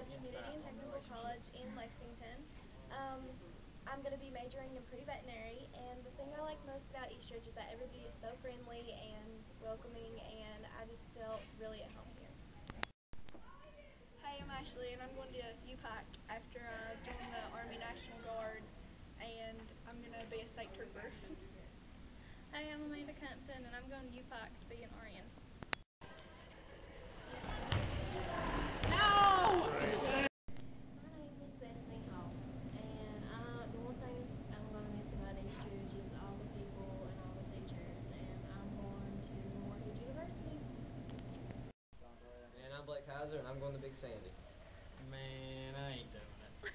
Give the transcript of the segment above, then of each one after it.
Community and Technical College in Lexington. Um, I'm going to be majoring in pre-veterinary, and the thing I like most about East Ridge is that everybody is so friendly and welcoming, and I just felt really at home here. Hi, I'm Ashley, and I'm going to UPike after I join the Army National Guard, and I'm going to be a state trooper. Hi, I'm Amanda Compton, and I'm going to UPike to be an RN. My name is Bethany Hall, and uh, the one thing is I'm going to miss about East Ridge is all the people and all the teachers, and I'm going to Mortgage University. And I'm Blake Kaiser, and I'm going Big Sandy. Man, I ain't doing it.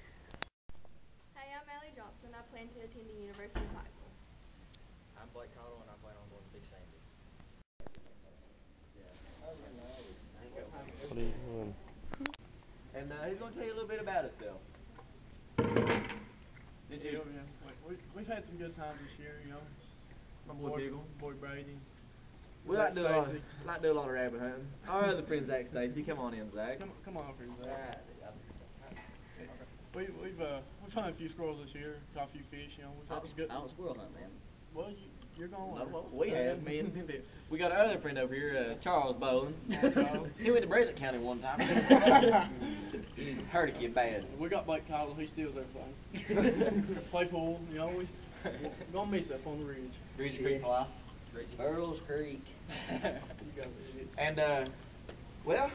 Hey, I'm Ellie Johnson. I plan to attend the University of Pikeville. I'm Blake Cottle, and I plan on going to Big Sandy. And uh, he's going to tell you a little bit about himself. This Yeah, is yeah. We, we, we've had some good times this year, you know. My boy Diggle. Boy Brady. We like to, do a lot, Stacy. like to do a lot of rabbit hunting. Our other friend Zach Stacy, come on in, Zach. Come, come on, friends. We, we've uh, we've hunted a few squirrels this year, caught a few fish. You know, we've I had was, some good. I was squirrel hunting, man. Well, you, you're going. No, well, we have, me and him. did. We got our other friend over here, uh, Charles Bowling. Charles. he went to Breathitt County one time. Hurt a kid bad. We got Blake Cottle. He steals everything. Play pool. You know, we we're gonna miss up on the ridge. Greasy Creek for life. Earl's Creek. You guys are idiots. and, uh, well,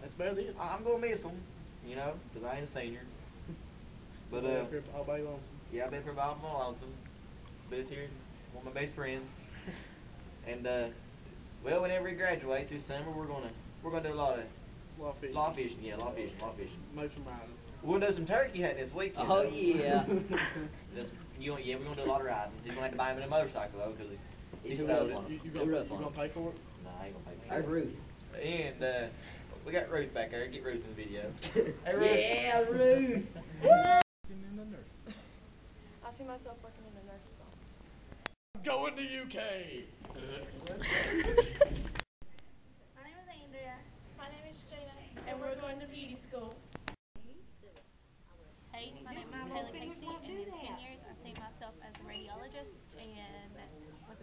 That's about it. I- I'm going to miss him, you know, because I ain't a senior. But, uh, I'll be lonesome. Yeah, I've been for about my lonesome. This here, one of my best friends. and uh, well, whenever he graduates this summer, we're gonna we're gonna do a lot of A lot of fish. lot fishing. Yeah, a lot of fishing, a lot of fishing. Most of riding. We're gonna do some turkey hunting this weekend. Oh, though. yeah. Just, you, yeah, we're gonna do a lot of riding. You're gonna have to buy him a motorcycle though, because he, he He's sold rough it. on You, you, They gonna, rough you on gonna pay for it? Nah, I ain't gonna pay There's for it. Ruth. And uh, we got Ruth back there. Get Ruth in the video. Hey, Ruth. Yeah, Ruth. I see myself working in the nurse's office. Going to UK. My name is Andrea. My name is Jada. And we're going to beauty school. Hey, my name is Haley Casey, and in 10 years, I see myself as a radiologist and with a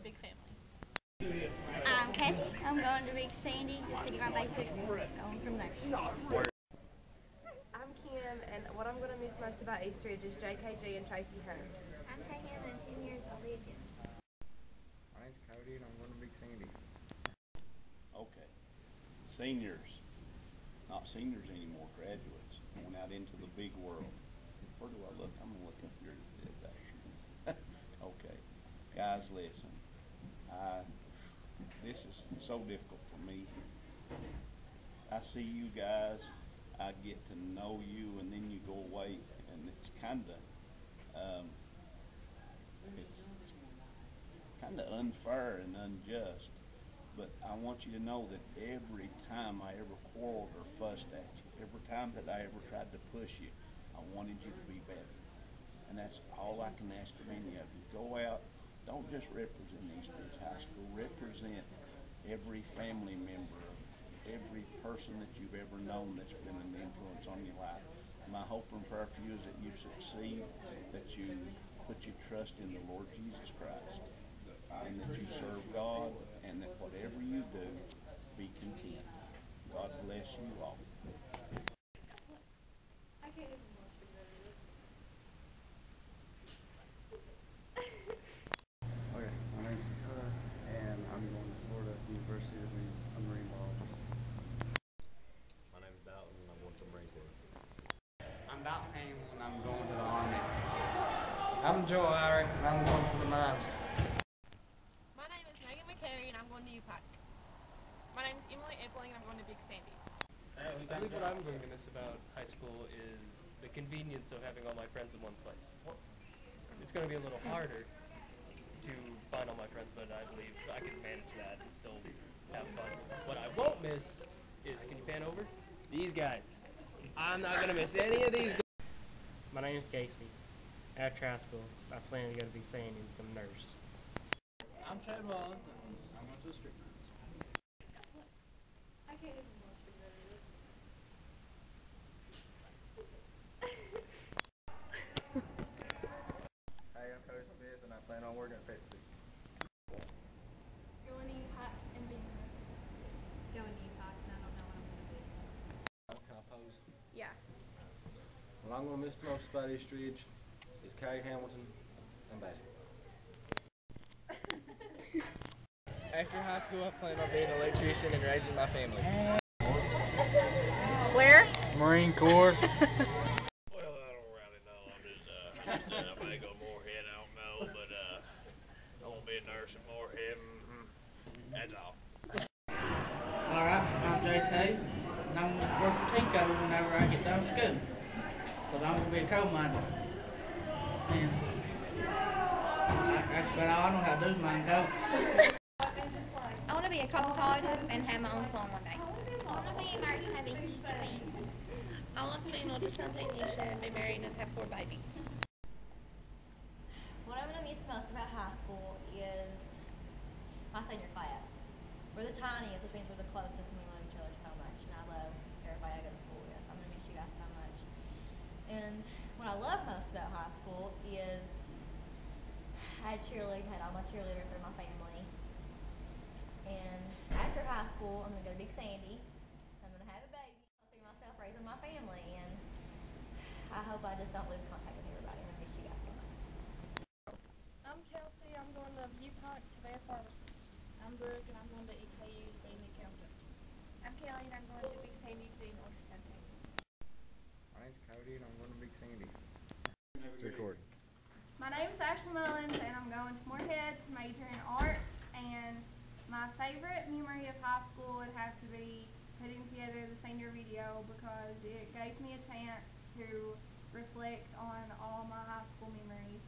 big family. Um, I'm Cassie. I'm going to Big Sandy just to get my basics going from there. I'm Kim, and what I'm going to miss most about East Ridge is JKG and Tracy Hearn. I'm Tatum, and in 10 years I'll be again. My name's Cody, and I'm going to Big Sandy. Okay. Seniors, not seniors anymore, graduates, going out into the big world. Where do I look? I'm gonna look up here at this actually. Okay. Guys, listen. I, this is so difficult for me. I see you guys, I get to know you, and then you go away, and it's kinda, um, it's, it's kinda unfair and unjust. But I want you to know that every time I ever quarreled or fussed at you, every time that I ever tried to push you, I wanted you to be better. And that's all I can ask of any of you. Go out, don't just represent East Ridge High School, represent every family member, every person that you've ever known that's been an influence on your life. My hope and prayer for you is that you succeed, that you put your trust in the Lord Jesus Christ, and that you serve God, and that whatever you do, be content. God bless you all. I can't even watch the video. Okay, my name's Dakota, and I'm going to Florida University to be a marine biologist. My name is Dalton, and I'm going to the Marine Corps. I'm Dalton Hamlin, and I'm going to the Army. I'm Joe Ira, and I'm going to the mines. My name is Megan McCary, and I'm going to UPike. My name is Emily Epling, and I'm going to Big Sandy. I believe what I'm going to miss about high school is the convenience of having all my friends in one place. It's going to be a little harder to find all my friends, but I believe I can manage that and still have fun. What I won't miss is, can you pan over? These guys. I'm not going to miss any of these. My name is Casey. After high school, I plan to go to be Sandy and become a nurse. I'm Chad Rollins, I'm going to the street. I can't even watch the video. What I'm going to miss the most about East Ridge is Carrie Hamilton and basketball. After high school, I plan on being an electrician and raising my family. Where? Marine Corps. Well, I don't really know. I'm just, uh, I may go Morehead, I don't know, but, uh, I want to be a nurse at Morehead. Mm-hmm. That's all. Alright, I'm JT, and I'm gonna work for TECO whenever I get done with school. Cause I'm gonna be a coal miner. And I- that's about all I know how to do is mine coal. I want to be a cosmetologist and have my own salon one day. I want to be a nurse and have a huge wing. I want to be an ultrasound technician and be married and have four babies. What I'm going to miss most about high school is my senior class. We're the tiniest, which means we're the closest, and we love each other so much. And I love everybody I go to school with. I'm going to miss you guys so much. And what I love most about high school is I had cheerleading, had all my cheerleaders in my family. And after high school, I'm going to go to Big Sandy. I'm going to have a baby. I'll see myself raising my family. And I hope I just don't lose contact with everybody. I'm going to miss you guys so much. I'm Kelsey. I'm going to UPike to be a pharmacist. I'm Brooke, and I'm going to EKU to be an accountant. I'm Kelly, and I'm going to Big Sandy to be an ultrasound tech. My name's Cody and I'm going to Big Sandy. It's recording. My name's Ashley Mullins, and I'm going to Morehead to major in art. And my favorite memory of high school would have to be putting together the senior video because it gave me a chance to reflect on all my high school memories.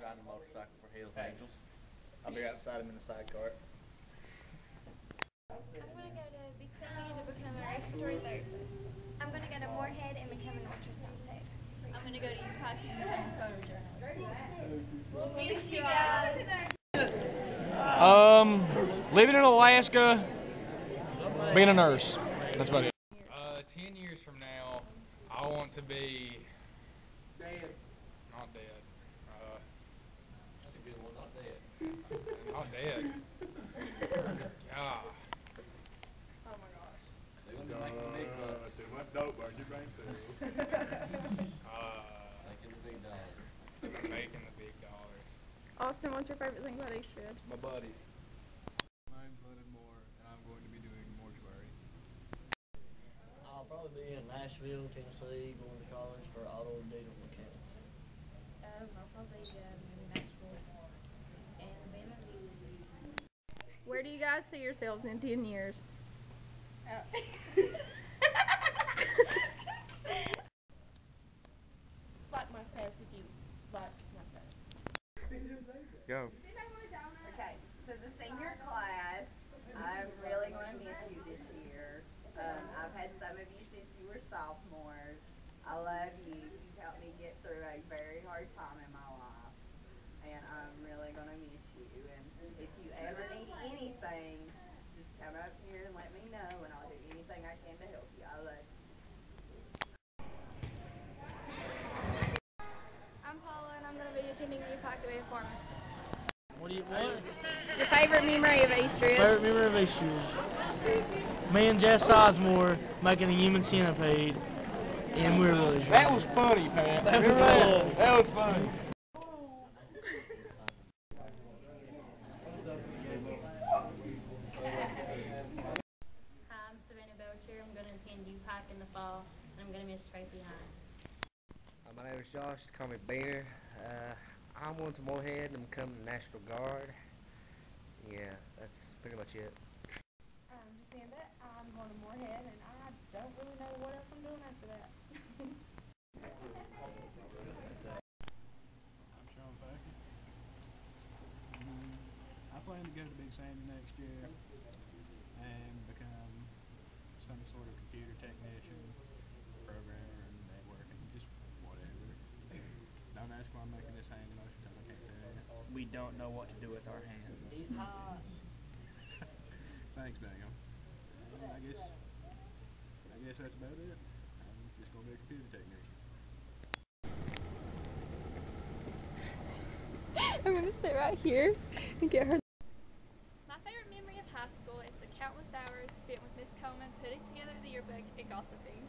Riding a motorcycle for Hells Angels. I'll be beside him in the sidecar. I'm going to go to Big Sandy to become a respiratory therapist. I'm going to go to Morehead and become an ultrasound tech. I'm going to go to UPike and become a photojournalist. Miss you guys. Um, living in Alaska, being a nurse. That's about it. Uh, ten years from now, I want to be Dead. not dead. Uh, That's a good one, not dead. not dead. God. Oh my gosh. Too much Too much dope burn your brain cells. Uh, Making the big dollar. making the big dollars. Austin, what's your favorite thing about East Ridge? My buddies. My name's Lennon Moore, and I'm going to be doing mortuary. I'll probably be in Nashville, Tennessee, going to college for auto diesel mechanics. Um, I'll probably um, in Nashville and Alabama. Where do you guys see yourselves in 10 years? Like my face if you like my face. Go. Okay, so the senior class, I'm really going to miss you this year. Um, I've had some of you since you were sophomores. I love you. You've helped me get through a very hard time in my life. And I'm really going to miss you. And if you ever need anything, just come up here and let me know, and I'll do anything I can to help you. I love you. I'm Paula, and I'm going to be attending UPike to be pharmacist. What do you want? Your favorite memory of East Ridge? Favorite memory of East Ridge. Me and Jeff Sizemore making a human centipede, and we were really drunk. That was funny, Pat. That was that? funny. That was funny. Hi, I'm Savannah Belcher. I'm going to attend UPike in the fall, and I'm going to miss Tracy Hines. Uh, my name is Josh. Call me Beaner. Uh, I'm going to Morehead and become the National Guard. Yeah, that's pretty much it. I'm Jacinda. I'm going to Morehead, and I don't really know what else I'm doing after that. I'm Sean Packard. Mm, I plan to go to Big Sandy next year and become some sort of computer technician, programmer, and networking, just whatever. Don't ask why I'm making this hand motion because I can't tell you. We don't know what to do with our hands. Thanks, Bingham. Uh, I guess, I guess that's about it. I'm gonna sit right here and get her. My favorite memory of high school is the countless hours spent with Miss Coleman putting together the yearbook and gossiping.